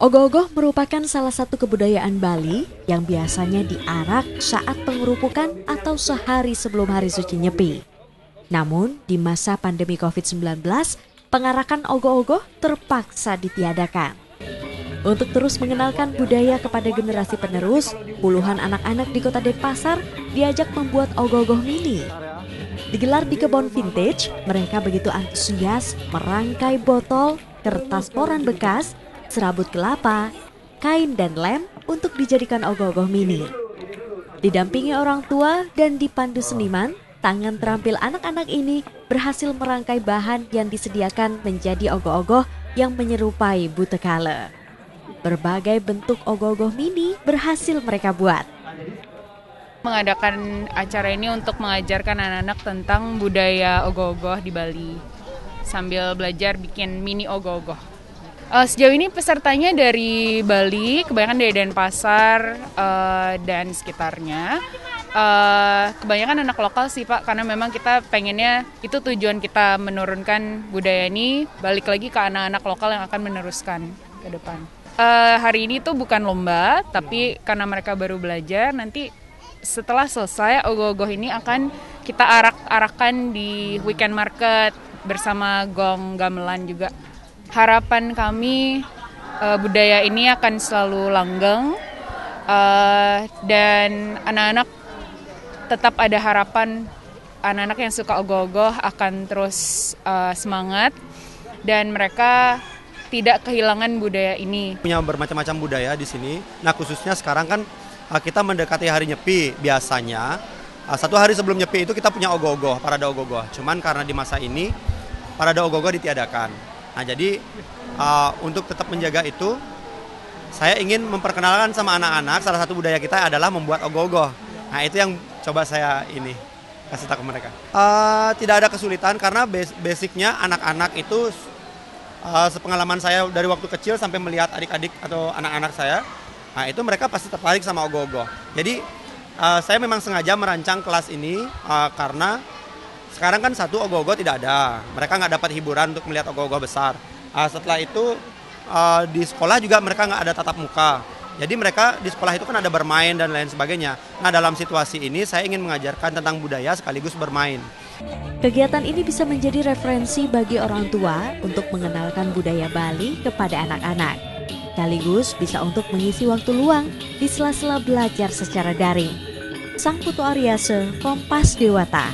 Ogoh-ogoh merupakan salah satu kebudayaan Bali yang biasanya diarak saat pengerupukan atau sehari sebelum hari suci Nyepi. Namun, di masa pandemi COVID-19, pengarakan ogoh-ogoh terpaksa ditiadakan. Untuk terus mengenalkan budaya kepada generasi penerus, puluhan anak-anak di kota Denpasar diajak membuat ogoh-ogoh mini. Digelar di kebun vintage, mereka begitu antusias merangkai botol, kertas koran bekas, serabut kelapa, kain dan lem untuk dijadikan ogoh-ogoh mini. Didampingi orang tua dan dipandu seniman, tangan terampil anak-anak ini berhasil merangkai bahan yang disediakan menjadi ogoh-ogoh yang menyerupai butekale. Berbagai bentuk ogoh-ogoh mini berhasil mereka buat. Mengadakan acara ini untuk mengajarkan anak-anak tentang budaya ogoh-ogoh di Bali sambil belajar bikin mini ogoh-ogoh. Uh, sejauh ini pesertanya dari Bali, kebanyakan dari Denpasar uh, dan sekitarnya. Uh, kebanyakan anak lokal sih Pak, karena memang kita pengennya itu tujuan kita menurunkan budaya ini balik lagi ke anak-anak lokal yang akan meneruskan ke depan. Uh, hari ini tuh bukan lomba, tapi karena mereka baru belajar, nanti setelah selesai ogoh-ogoh ini akan kita arak-arakan di weekend market bersama gong gamelan juga harapan kami uh, budaya ini akan selalu langgeng uh, dan anak-anak tetap ada harapan anak-anak yang suka ogoh-ogoh akan terus uh, semangat dan mereka tidak kehilangan budaya ini. Punya bermacam-macam budaya di sini. Nah khususnya sekarang kan kita mendekati hari Nyepi biasanya satu hari sebelum Nyepi itu kita punya ogoh-ogoh, parada ogoh-ogoh. Cuman karena di masa ini parada ogoh-ogoh ditiadakan. Nah jadi uh, untuk tetap menjaga itu, saya ingin memperkenalkan sama anak-anak salah satu budaya kita adalah membuat ogoh-ogoh. Nah itu yang coba saya ini kasih tahu mereka. Uh, tidak ada kesulitan karena basicnya anak-anak itu uh, sepengalaman saya dari waktu kecil sampai melihat adik-adik atau anak-anak saya, nah itu mereka pasti tertarik sama ogoh-ogoh. Jadi uh, saya memang sengaja merancang kelas ini uh, karena sekarang kan satu ogoh-ogoh tidak ada. Mereka nggak dapat hiburan untuk melihat ogoh-ogoh besar. Uh, setelah itu uh, di sekolah juga mereka nggak ada tatap muka. Jadi mereka di sekolah itu kan ada bermain dan lain sebagainya. Nah dalam situasi ini saya ingin mengajarkan tentang budaya sekaligus bermain. Kegiatan ini bisa menjadi referensi bagi orang tua untuk mengenalkan budaya Bali kepada anak-anak. Sekaligus bisa untuk mengisi waktu luang di sela-sela belajar secara daring. Sang Putu Aryase, Kompas Dewata,